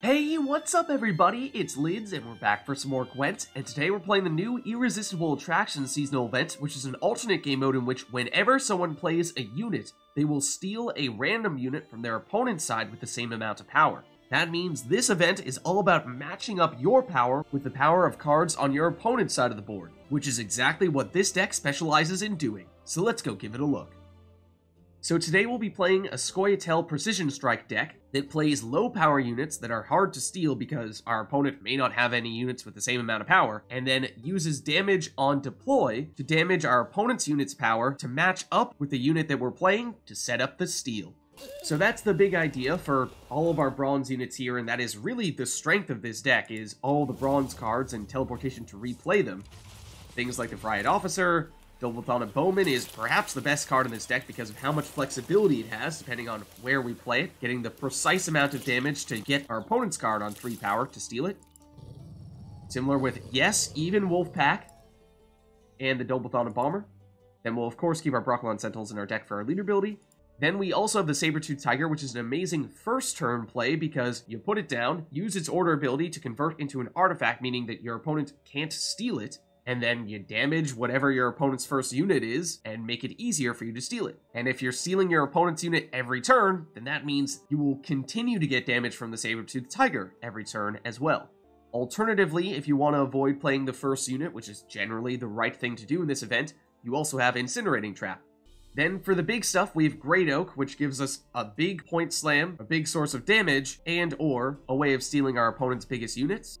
Hey, what's up everybody? It's Lids and we're back for some more Gwent, and today we're playing the new Irresistible Attraction seasonal event, which is an alternate game mode in which whenever someone plays a unit, they will steal a random unit from their opponent's side with the same amount of power. That means this event is all about matching up your power with the power of cards on your opponent's side of the board, which is exactly what this deck specializes in doing. So let's go give it a look. So today we'll be playing a Scoia'tael Precision Strike deck that plays low power units that are hard to steal because our opponent may not have any units with the same amount of power, and then uses damage on deploy to damage our opponent's unit's power to match up with the unit that we're playing to set up the steal. So that's the big idea for all of our bronze units here, and that is really the strength of this deck, is all the bronze cards and teleportation to replay them. Things like the Vrihedd Officer, Dol Blathanna Bowman is perhaps the best card in this deck because of how much flexibility it has, depending on where we play it, getting the precise amount of damage to get our opponent's card on 3 power to steal it. Similar with, yes, even Wolfpack and the Dol Blathanna Bomber. Then we'll, of course, keep our Brokilon Sentinels in our deck for our leader ability. Then we also have the Saber-Tooth Tiger, which is an amazing first turn play because you put it down, use its order ability to convert into an artifact, meaning that your opponent can't steal it, and then you damage whatever your opponent's first unit is and make it easier for you to steal it. And if you're stealing your opponent's unit every turn, then that means you will continue to get damage from the Saber-Tooth Tiger every turn as well. Alternatively, if you want to avoid playing the first unit, which is generally the right thing to do in this event, you also have Incinerating Trap. Then for the big stuff, we have Great Oak, which gives us a big point slam, a big source of damage, and or a way of stealing our opponent's biggest units.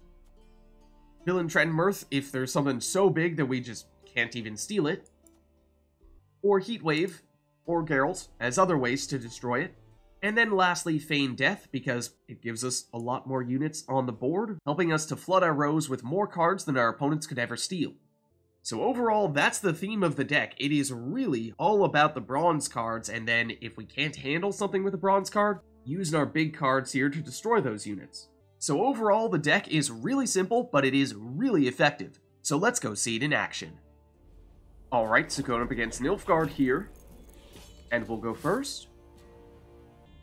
Villentretenmerth if there's something so big that we just can't even steal it. Or Heatwave, or Geralt, as other ways to destroy it. And then lastly, Feign Death, because it gives us a lot more units on the board, helping us to flood our rows with more cards than our opponents could ever steal. So overall, that's the theme of the deck. It is really all about the bronze cards, and then if we can't handle something with a bronze card, using our big cards here to destroy those units. So overall, the deck is really simple, but it is really effective. So let's go see it in action. Alright, so going up against Nilfgaard here. And we'll go first.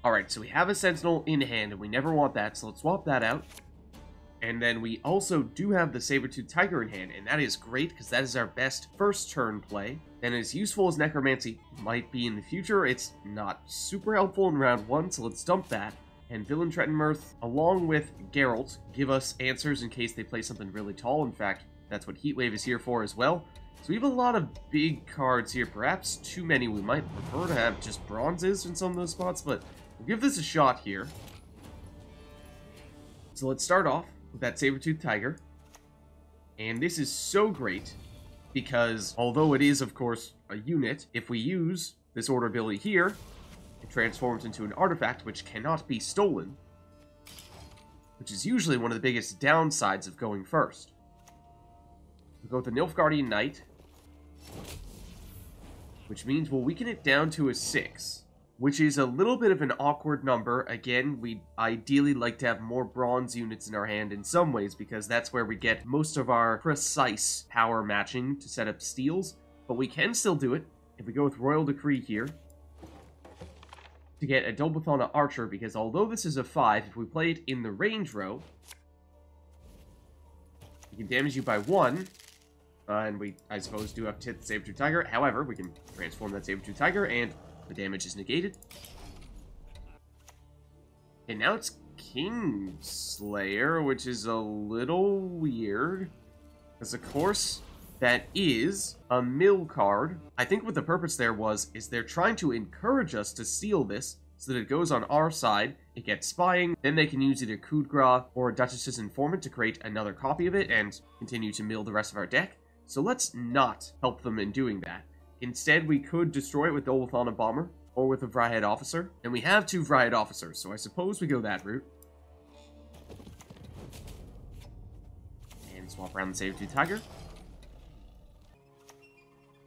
Alright, so we have a Sentinel in hand, and we never want that, so let's swap that out. And then we also do have the Saber-Tooth Tiger in hand, and that is great, because that is our best first turn play. And as useful as Necromancy might be in the future, it's not super helpful in round 1, so let's dump that and Villentretenmerth, along with Geralt, give us answers in case they play something really tall. In fact, that's what Heatwave is here for as well. So we have a lot of big cards here, perhaps too many. We might prefer to have just bronzes in some of those spots, but we'll give this a shot here. So let's start off with that Saber-Tooth Tiger. And this is so great because although it is, of course, a unit, if we use this order ability here, it transforms into an artifact which cannot be stolen, which is usually one of the biggest downsides of going first. we go with the Nilfgaardian Knight, which means we'll weaken it down to a 6, which is a little bit of an awkward number. Again, we'd ideally like to have more bronze units in our hand in some ways, because that's where we get most of our precise power matching to set up steals, but we can still do it. If we go with Royal Decree here, to get a Dol Blathanna Archer, because although this is a 5, if we play it in the range row, we can damage you by 1, uh, and we, I suppose, do have to hit the Saber-Tooth Tiger. However, we can transform that Saber-Tooth Tiger, and the damage is negated. And now it's Kingslayer, which is a little weird. Because, of course, that is a mill card. I think what the purpose there was, is they're trying to encourage us to steal this so that it goes on our side, it gets spying, then they can use either Grace or Duchess's Informant to create another copy of it and continue to mill the rest of our deck. So let's not help them in doing that. Instead, we could destroy it with Dol Blathanna Bomber or with a Vrihedd Officer. And we have two Vrihedd Officers, so I suppose we go that route. And swap around the Saber-Tooth Tiger.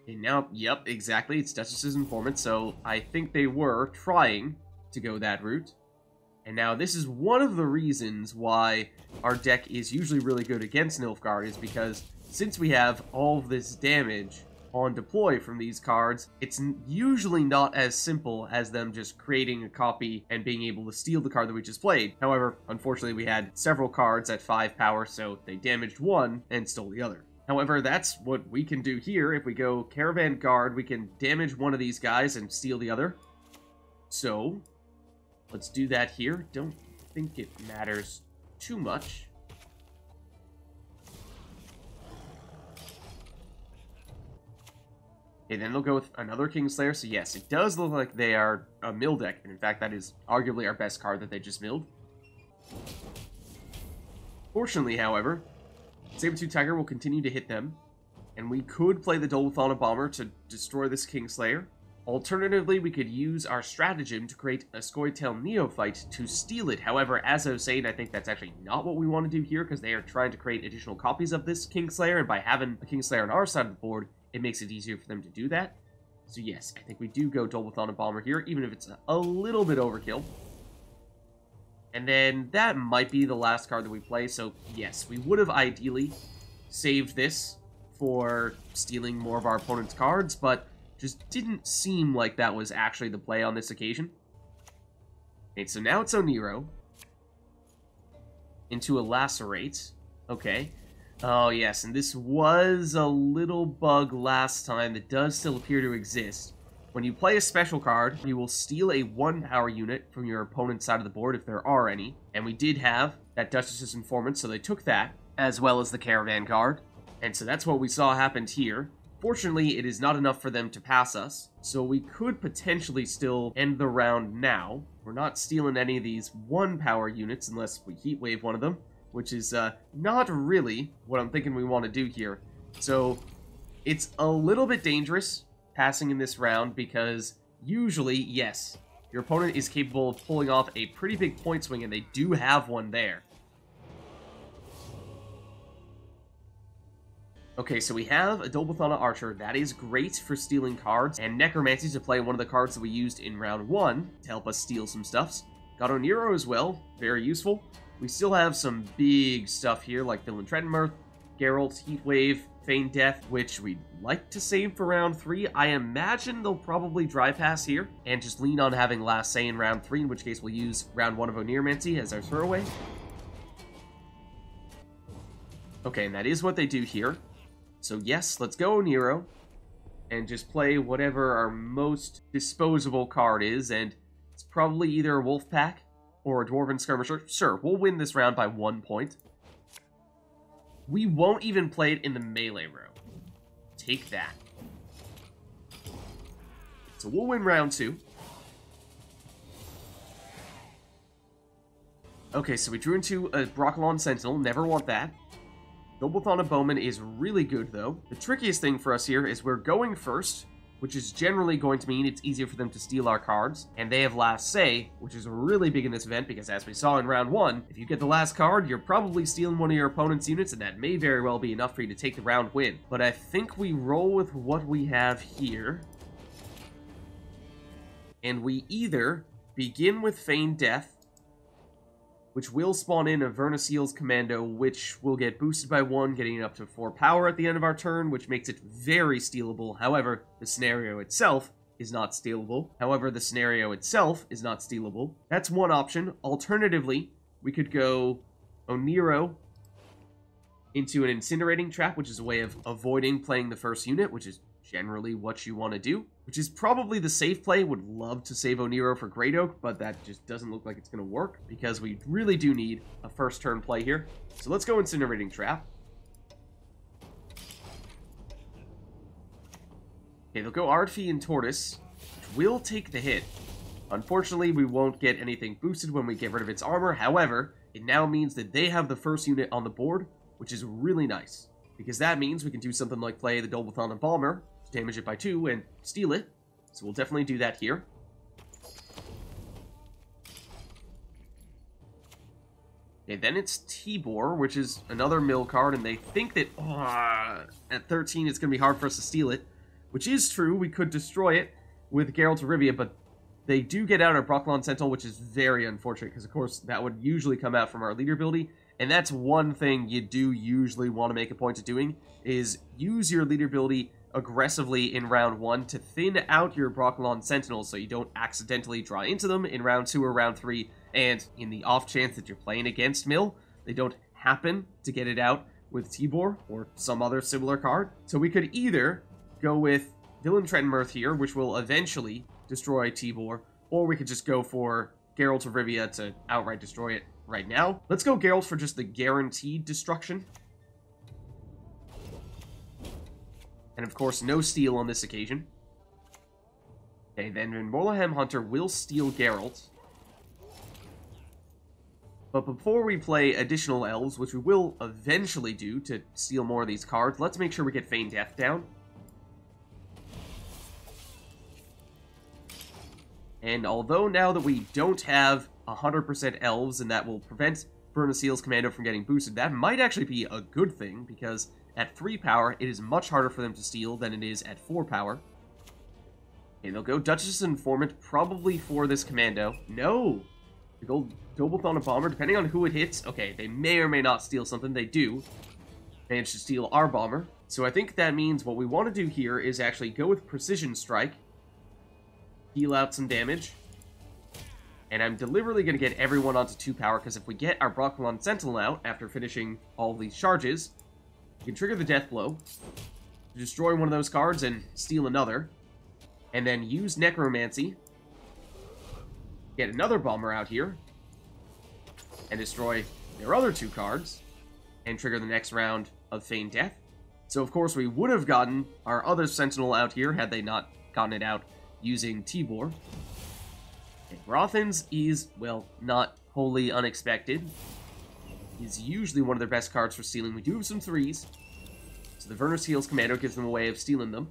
And now, yep, exactly, it's Duchess's informant, so I think they were trying to go that route. And now this is one of the reasons why our deck is usually really good against Nilfgaard, is because since we have all this damage, on deploy from these cards, it's usually not as simple as them just creating a copy and being able to steal the card that we just played. However, unfortunately, we had several cards at 5 power, so they damaged one and stole the other. However, that's what we can do here. If we go Caravan Guard, we can damage one of these guys and steal the other. So, let's do that here. Don't think it matters too much. Okay, then they'll go with another Kingslayer. So yes, it does look like they are a mill deck. And in fact, that is arguably our best card that they just milled. Fortunately, however, Saber-Tooth Tiger will continue to hit them. And we could play the Dol Blathanna Bomber to destroy this Kingslayer. Alternatively, we could use our stratagem to create a Scoia'tael Neophyte to steal it. However, as I was saying, I think that's actually not what we want to do here, because they are trying to create additional copies of this Kingslayer, and by having a Kingslayer on our side of the board, it makes it easier for them to do that. So yes, I think we do go Dol Blathanna Bomber here, even if it's a little bit overkill. And then that might be the last card that we play, so yes, we would have ideally saved this for stealing more of our opponent's cards, but just didn't seem like that was actually the play on this occasion. Okay, so now it's Oniro. Into a Lacerate. Okay. Oh, yes, and this was a little bug last time that does still appear to exist. When you play a special card, you will steal a 1 power unit from your opponent's side of the board if there are any. And we did have that Duchess's Informant, so they took that, as well as the Caravan card. And so that's what we saw happened here. Fortunately, it is not enough for them to pass us, so we could potentially still end the round now. We're not stealing any of these 1 power units unless we heat wave one of them which is uh, not really what I'm thinking we want to do here. So it's a little bit dangerous passing in this round because usually, yes, your opponent is capable of pulling off a pretty big point swing, and they do have one there. Okay, so we have a Dol Blathanna Archer. That is great for stealing cards, and Necromancy to play one of the cards that we used in round one to help us steal some stuffs. Got Oniro as well, very useful. We still have some big stuff here, like Villentretenmerth, Geralt, Heatwave, Feign Death, which we'd like to save for round 3. I imagine they'll probably dry pass here, and just lean on having Last Say in round 3, in which case we'll use round 1 of Oneiromancy as our throwaway. Okay, and that is what they do here. So yes, let's go Oniro, and just play whatever our most disposable card is, and it's probably either a Wolf Pack, or a Dwarven Skirmisher, sure, we'll win this round by one point. We won't even play it in the melee row. Take that. So we'll win round two. Okay, so we drew into a Brokilon Sentinel. Never want that. Dol Blathanna Bowman is really good, though. The trickiest thing for us here is we're going first, which is generally going to mean it's easier for them to steal our cards, and they have last say, which is really big in this event because as we saw in round one, if you get the last card, you're probably stealing one of your opponent's units, and that may very well be enough for you to take the round win. But I think we roll with what we have here, and we either begin with Feign Death, which will spawn in a Vernossiel's Commando, which will get boosted by 1, getting it up to 4 power at the end of our turn, which makes it very stealable. However, the scenario itself is not stealable. However, the scenario itself is not stealable. That's one option. Alternatively, we could go Oniro into an Incinerating Trap, which is a way of avoiding playing the first unit, which is generally what you want to do, which is probably the safe play. Would love to save Oniro for Great Oak, but that just doesn't look like it's going to work because we really do need a first turn play here. So let's go Incinerating Trap. Okay, they'll go Ard Feainn Tortoise, which will take the hit. Unfortunately, we won't get anything boosted when we get rid of its armor. However, it now means that they have the first unit on the board, which is really nice. Because that means we can do something like play the Dol Blathanna Bomber, damage it by two, and steal it. So we'll definitely do that here. Okay, then it's Tibor, which is another mill card, and they think that uh, at 13 it's going to be hard for us to steal it, which is true. We could destroy it with Geralt of Rivia, but they do get out a Brokilon Sentinel, which is very unfortunate, because of course that would usually come out from our leader ability, and that's one thing you do usually want to make a point of doing, is use your leader ability aggressively in round one to thin out your Brokilon Sentinels so you don't accidentally draw into them in round two or round three, and in the off chance that you're playing against Mill, they don't happen to get it out with Tibor or some other similar card. So we could either go with Villentretenmerth here, which will eventually destroy Tibor, or we could just go for Geralt of Rivia to outright destroy it right now. Let's go Geralt for just the guaranteed destruction. And of course, no steal on this occasion. Okay, then Morlahem Hunter will steal Geralt. But before we play additional elves, which we will eventually do to steal more of these cards, let's make sure we get Feign Death down. And although now that we don't have 100% elves and that will prevent Vernossiel's Commando from getting boosted, that might actually be a good thing, because at 3 power, it is much harder for them to steal than it is at 4 power. Okay, they'll go Duchess Informant, probably for this Commando. No! The gold Dol Blathanna Bomber, depending on who it hits. Okay, they may or may not steal something. They do manage to steal our Bomber. So I think that means what we want to do here is actually go with Precision Strike. Heal out some damage. And I'm deliberately going to get everyone onto 2 power, because if we get our Brokilon Sentinel out after finishing all these charges, can trigger the Death Blow, destroy one of those cards and steal another, and then use Necromancy, get another Bomber out here, and destroy their other two cards, and trigger the next round of Feigned Death. So of course we would have gotten our other Sentinel out here had they not gotten it out using Tibor. And Braathens is, well, not wholly unexpected. He's usually one of their best cards for stealing. We do have some threes. So the Vernossiel's Commando gives them a way of stealing them.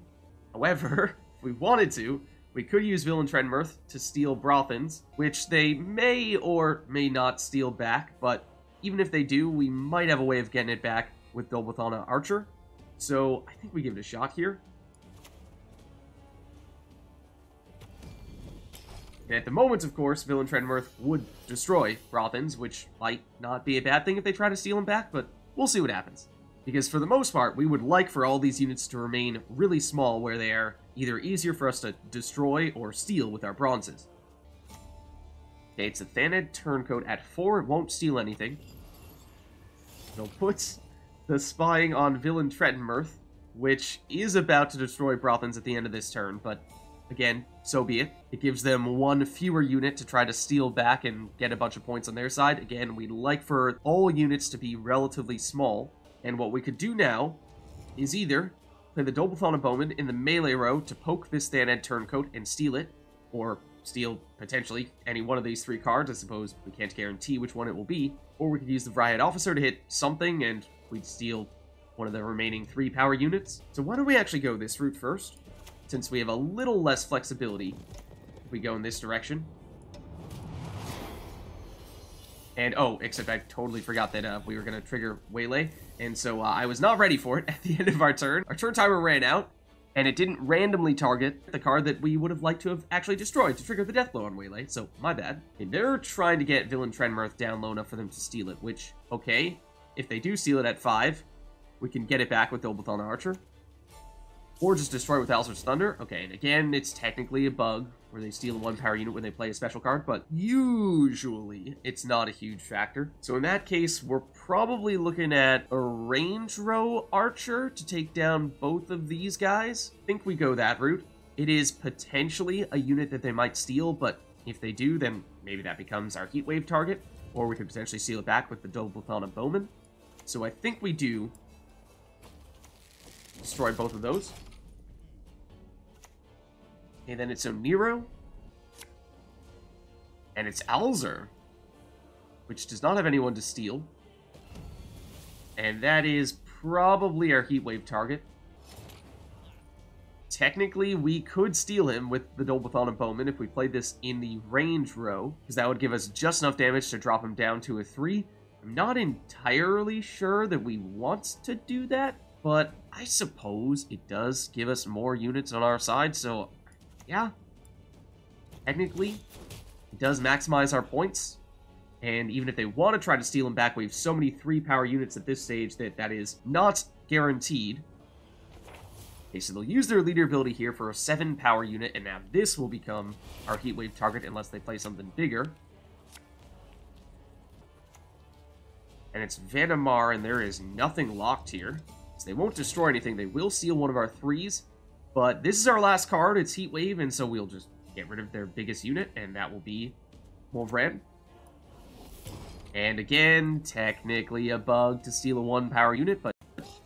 However, if we wanted to, we could use Villentretenmerth to steal Braathens, which they may or may not steal back, but even if they do, we might have a way of getting it back with Dol Blathanna Archer. So I think we give it a shot here. At the moment, of course, Villentretenmerth would destroy Braathens, which might not be a bad thing if they try to steal him back, but we'll see what happens. Because for the most part, we would like for all these units to remain really small where they are either easier for us to destroy or steal with our bronzes. Okay, it's a Thanedd Turncoat at 4, it won't steal anything. It'll put the spying on Villentretenmerth, which is about to destroy Braathens at the end of this turn, but Again, so be it. It gives them one fewer unit to try to steal back and get a bunch of points on their side. Again, we'd like for all units to be relatively small. And what we could do now is either play the Dol Blathanna Bowman in the melee row to poke this Thanedd Turncoat and steal it, or steal, potentially, any one of these three cards. I suppose we can't guarantee which one it will be. Or we could use the Vrihedd Officer to hit something, and we'd steal one of the remaining three power units. So why don't we actually go this route first? Since we have a little less flexibility if we go in this direction. And, oh, except I totally forgot that uh, we were going to trigger Waylay, and so uh, I was not ready for it at the end of our turn. Our turn timer ran out, and it didn't randomly target the card that we would have liked to have actually destroyed to trigger the death blow on Waylay, so my bad. Okay, they're trying to get Villentretenmerth down low enough for them to steal it, which, okay, if they do steal it at 5, we can get it back with Dol Blathanna Archer. Or just destroy with Alzur's Thunder. Okay, and again, it's technically a bug where they steal one power unit when they play a special card, but usually it's not a huge factor. So in that case, we're probably looking at a range row archer to take down both of these guys. I think we go that route. It is potentially a unit that they might steal, but if they do, then maybe that becomes our Heatwave target, or we could potentially steal it back with the double Dol Blathanna Bowman. So I think we do destroy both of those. Then it's Nero. And it's Alzur. Which does not have anyone to steal. And that is probably our Heatwave target. Technically, we could steal him with the Dol Blathanna Bowman if we played this in the range row, because that would give us just enough damage to drop him down to a 3. I'm not entirely sure that we want to do that, but I suppose it does give us more units on our side, so yeah, technically, it does maximize our points. And even if they want to try to steal them back, we have so many 3 power units at this stage that that is not guaranteed. Okay, so they'll use their leader ability here for a 7 power unit, and now this will become our Heat Wave target unless they play something bigger. And it's Vanhemar, and there is nothing locked here. So they won't destroy anything. They will steal one of our threes, but this is our last card. It's Heat Wave, and so we'll just get rid of their biggest unit, and that will be Wolverine. And again, technically a bug to steal a one power unit, but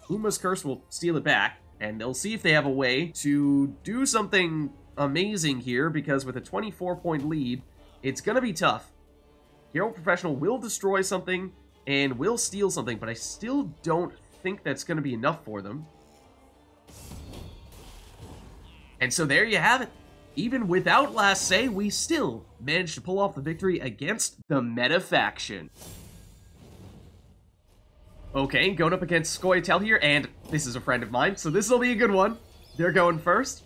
Uma's Curse will steal it back, and they'll see if they have a way to do something amazing here, because with a 24 point lead, it's going to be tough. Hero Professional will destroy something and will steal something, but I still don't think that's going to be enough for them. And so there you have it. Even without last say, we still managed to pull off the victory against the meta faction. Okay, going up against Scoia'tael here, and this is a friend of mine, so this will be a good one. They're going first.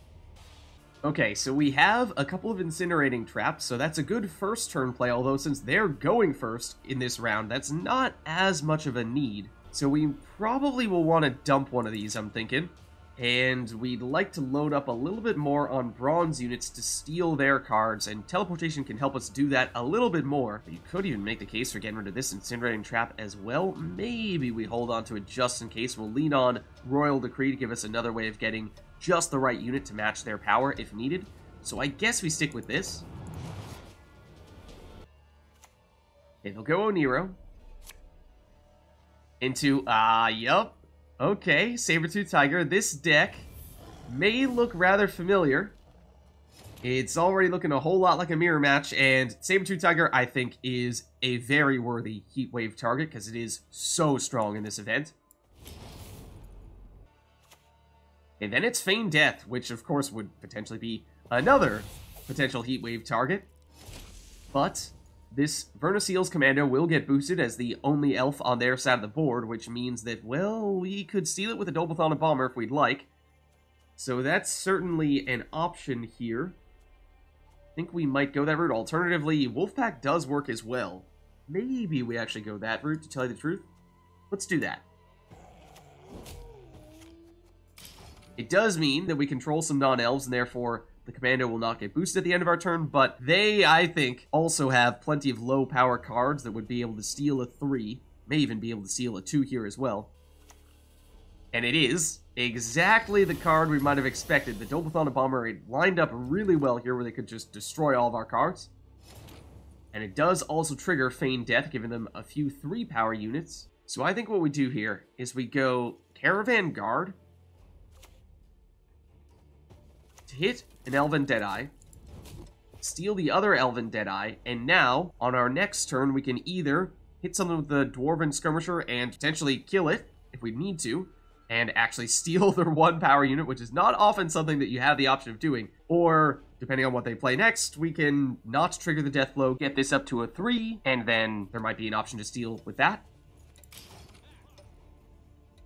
Okay, so we have a couple of incinerating traps, so that's a good first turn play, although since they're going first in this round, that's not as much of a need. So we probably will want to dump one of these, I'm thinking and we'd like to load up a little bit more on bronze units to steal their cards, and teleportation can help us do that a little bit more. You could even make the case for getting rid of this incinerating trap as well. Maybe we hold on to it just in case. We'll lean on Royal Decree to give us another way of getting just the right unit to match their power if needed. So I guess we stick with this. They'll go Oniro. Into, ah, uh, yup, Okay, Saber-Tooth Tiger. This deck may look rather familiar. It's already looking a whole lot like a mirror match, and Saber-Tooth Tiger, I think, is a very worthy Heat Wave target, because it is so strong in this event. And then it's Feign Death, which of course would potentially be another potential Heat Wave target. But this Vernossiel's Commando will get boosted as the only elf on their side of the board, which means that, well, we could steal it with a Dol Blathanna Bomber if we'd like. So that's certainly an option here. I think we might go that route. Alternatively, Wolfpack does work as well. Maybe we actually go that route, to tell you the truth. Let's do that. It does mean that we control some non-elves, and therefore the Commando will not get boosted at the end of our turn, but they, I think, also have plenty of low power cards that would be able to steal a 3. May even be able to steal a 2 here as well. And it is exactly the card we might have expected. The Bomber it lined up really well here where they could just destroy all of our cards. And it does also trigger Feign Death, giving them a few 3 power units. So I think what we do here is we go Caravan Guard to hit an Elven Deadeye, steal the other Elven Deadeye, and now, on our next turn, we can either hit something with the Dwarven Skirmisher and potentially kill it, if we need to, and actually steal their one power unit, which is not often something that you have the option of doing, or, depending on what they play next, we can not trigger the death blow, get this up to a 3, and then there might be an option to steal with that.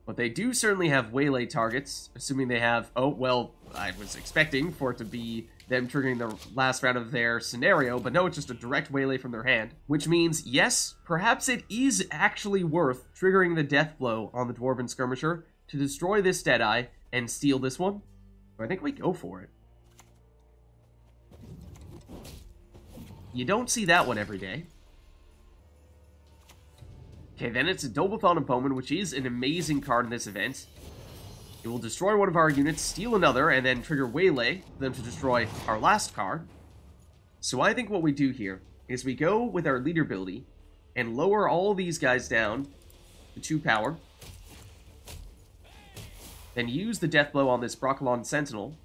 But they do certainly have waylay targets, assuming they have... Oh, well, I was expecting for it to be them triggering the last round of their scenario, but no, it's just a direct waylay from their hand. Which means, yes, perhaps it is actually worth triggering the death blow on the Dwarven Skirmisher to destroy this Deadeye and steal this one. I think we go for it. You don't see that one every day. Okay, then it's a Dol Blathanna Bowman, which is an amazing card in this event. It will destroy one of our units, steal another, and then trigger Waylay for them to destroy our last card. So I think what we do here is we go with our leader ability and lower all these guys down to 2 power. Then use the Death Blow on this Brokilon Sentinel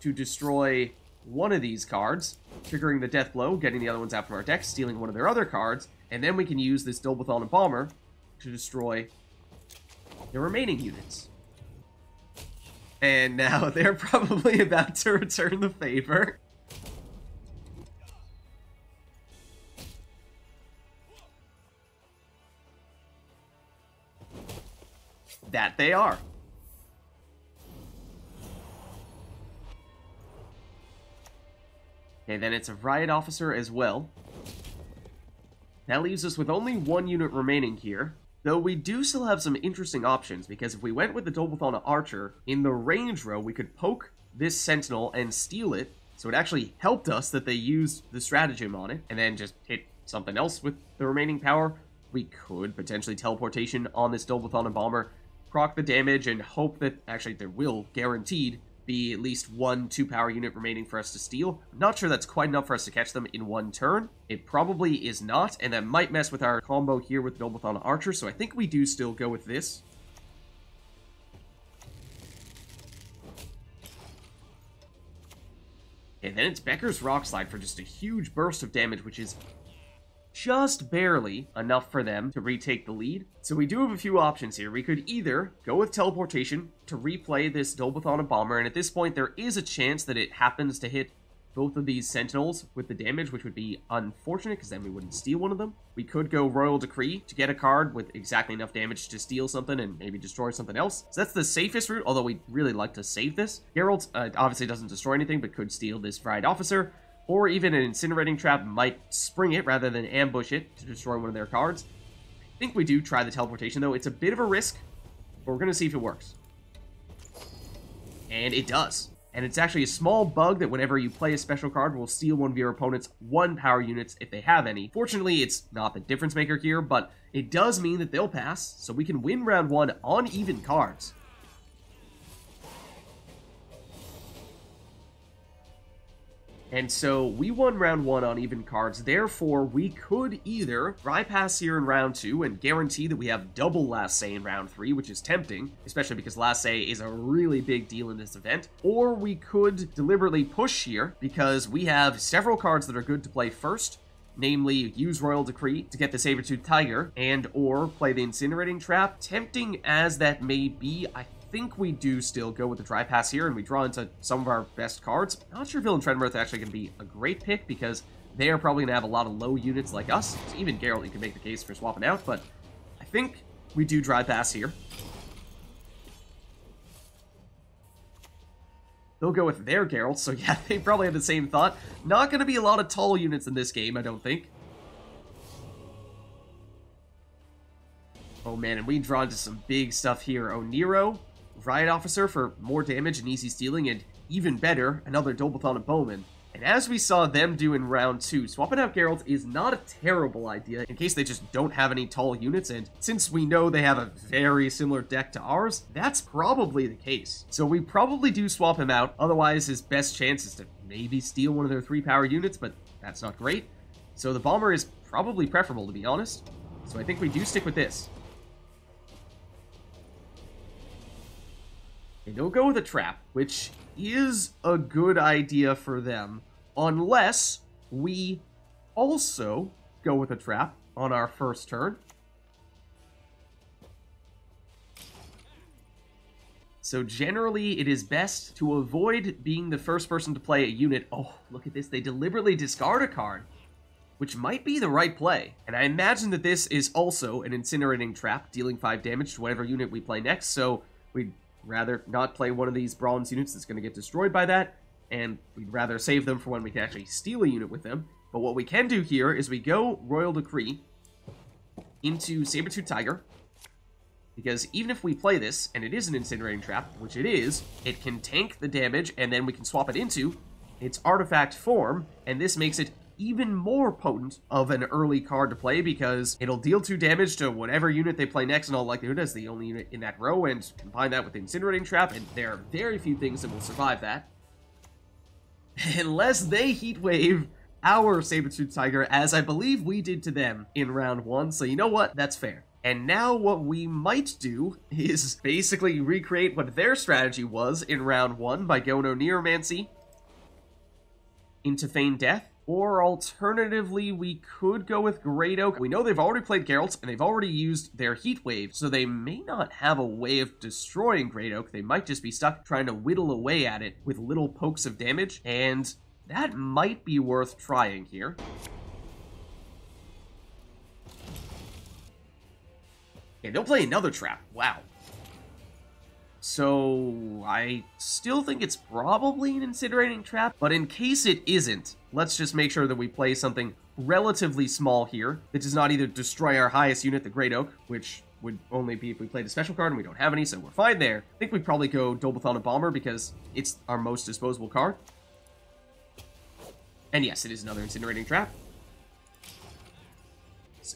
to destroy one of these cards, triggering the Death Blow, getting the other ones out from our deck, stealing one of their other cards, and then we can use this Dol Blathanna Bomber to destroy the remaining units. And now they're probably about to return the favor. That they are. Okay, then it's a Vrihedd officer as well. That leaves us with only one unit remaining here. Though we do still have some interesting options, because if we went with the Dol Blathanna Archer, in the range row, we could poke this Sentinel and steal it, so it actually helped us that they used the stratagem on it, and then just hit something else with the remaining power. We could potentially teleportation on this and Bomber, proc the damage, and hope that, actually there will, guaranteed, be at least one two power unit remaining for us to steal. I'm not sure that's quite enough for us to catch them in one turn. It probably is not, and that might mess with our combo here with Dol Blathanna Archer, so I think we do still go with this. And then it's Becker's Rock Slide for just a huge burst of damage, which is just barely enough for them to retake the lead. So we do have a few options here. We could either go with teleportation to replay this and Bomber, and at this point there is a chance that it happens to hit both of these Sentinels with the damage, which would be unfortunate because then we wouldn't steal one of them. We could go Royal Decree to get a card with exactly enough damage to steal something and maybe destroy something else. So that's the safest route, although we'd really like to save this. Geralt uh, obviously doesn't destroy anything, but could steal this Vrihedd Officer or even an incinerating trap might spring it rather than ambush it to destroy one of their cards. I think we do try the teleportation, though. It's a bit of a risk, but we're going to see if it works. And it does. And it's actually a small bug that whenever you play a special card will steal one of your opponent's one power units if they have any. Fortunately, it's not the difference maker here, but it does mean that they'll pass, so we can win round one on even cards. And so we won round one on even cards, therefore we could either bypass here in round two and guarantee that we have double Last Say in round three, which is tempting, especially because Last Say is a really big deal in this event, or we could deliberately push here because we have several cards that are good to play first, namely use Royal Decree to get the Saber-Tooth Tiger, and or play the Incinerating Trap. Tempting as that may be, I think we do still go with the dry pass here, and we draw into some of our best cards. Not sure if Villentretenmerth actually going to be a great pick, because they are probably going to have a lot of low units like us. So even Geralt, you can make the case for swapping out, but I think we do dry pass here. They'll go with their Geralt, so yeah, they probably have the same thought. Not going to be a lot of tall units in this game, I don't think. Oh man, and we draw into some big stuff here. Nero, Vrihedd Officer for more damage and easy stealing, and even better, another Dol Blathanna Bowman. And as we saw them do in round 2, swapping out Geralt is not a terrible idea in case they just don't have any tall units, and since we know they have a very similar deck to ours, that's probably the case. So we probably do swap him out, otherwise his best chance is to maybe steal one of their 3 power units, but that's not great. So the Bomber is probably preferable, to be honest. So I think we do stick with this. And don't go with a trap, which is a good idea for them, unless we also go with a trap on our first turn. So generally, it is best to avoid being the first person to play a unit. Oh, look at this. They deliberately discard a card, which might be the right play. And I imagine that this is also an incinerating trap, dealing 5 damage to whatever unit we play next. So we rather not play one of these bronze units that's going to get destroyed by that, and we'd rather save them for when we can actually steal a unit with them. But what we can do here is we go Royal Decree into Saber-Tooth Tiger, because even if we play this, and it is an Incinerating Trap, which it is, it can tank the damage, and then we can swap it into its artifact form, and this makes it even more potent of an early card to play because it'll deal 2 damage to whatever unit they play next in all likelihood as the only unit in that row and combine that with the Incinerating Trap and there are very few things that will survive that. Unless they Heat Wave our Saber-Tooth Tiger as I believe we did to them in round 1, so you know what? That's fair. And now what we might do is basically recreate what their strategy was in round 1 by going Oneiromancy into Feign Death or alternatively, we could go with Great Oak. We know they've already played Geralt, and they've already used their Heat Wave, so they may not have a way of destroying Great Oak. They might just be stuck trying to whittle away at it with little pokes of damage, and that might be worth trying here. Okay, they'll play another trap. Wow. So I still think it's probably an incinerating trap, but in case it isn't, let's just make sure that we play something relatively small here that does not either destroy our highest unit, the Great Oak, which would only be if we played a special card and we don't have any, so we're fine there. I think we'd probably go Double Bomber because it's our most disposable card. And yes, it is another Incinerating Trap.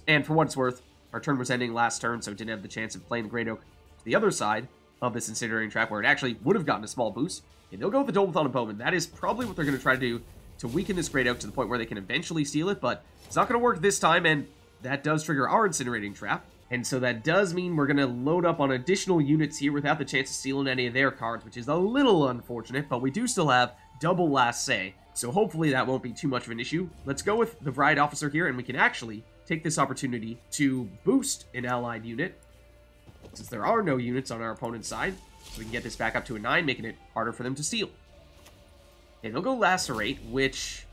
And for what it's worth, our turn was ending last turn, so didn't have the chance of playing the Great Oak to the other side of this Incinerating Trap, where it actually would have gotten a small boost. And they'll go with the Dol Blathanna Bowman. That is probably what they're going to try to do to weaken this Great Oak to the point where they can eventually steal it, but it's not going to work this time, and that does trigger our Incinerating Trap. And so that does mean we're going to load up on additional units here without the chance of stealing any of their cards, which is a little unfortunate, but we do still have double last say. So hopefully that won't be too much of an issue. Let's go with the Vrihedd Officer here, and we can actually take this opportunity to boost an allied unit, since there are no units on our opponent's side. So we can get this back up to a 9, making it harder for them to steal. And they'll go Lacerate, which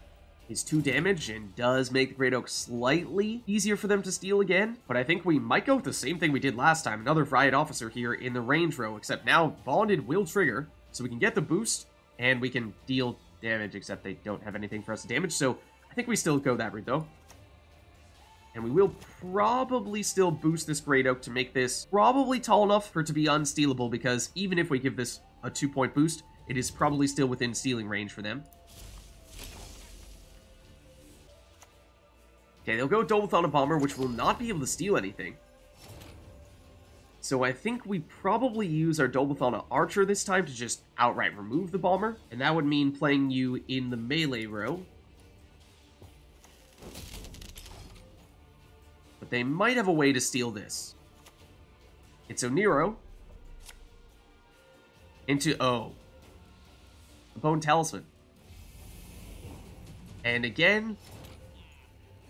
is 2 damage and does make the Great Oak slightly easier for them to steal again. But I think we might go with the same thing we did last time. Another Vrihedd Officer here in the range row, except now Bonded will trigger. So we can get the boost, and we can deal damage, except they don't have anything for us to damage. So I think we still go that route, though. And we will probably still boost this Great Oak to make this probably tall enough for it to be unstealable, because even if we give this a two-point boost, it is probably still within stealing range for them. Okay, they'll go Double Bomber, which will not be able to steal anything. So I think we probably use our Double Archer this time to just outright remove the Bomber, and that would mean playing you in the melee row. But they might have a way to steal this. It's Oniro. Into oh. O. Bone Talisman. And again,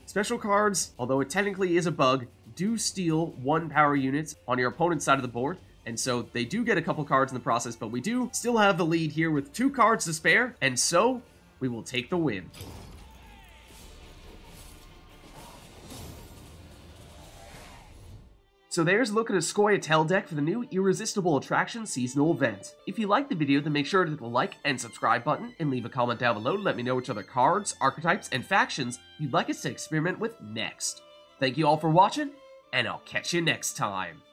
Special cards, although it technically is a bug, do steal one power units on your opponent's side of the board, and so they do get a couple cards in the process, but we do still have the lead here with two cards to spare, and so we will take the win. So there's a look at a Scoia'tael deck for the new Irresistible Attraction seasonal event. If you liked the video, then make sure to hit the like and subscribe button, and leave a comment down below to let me know which other cards, archetypes, and factions you'd like us to experiment with next. Thank you all for watching, and I'll catch you next time.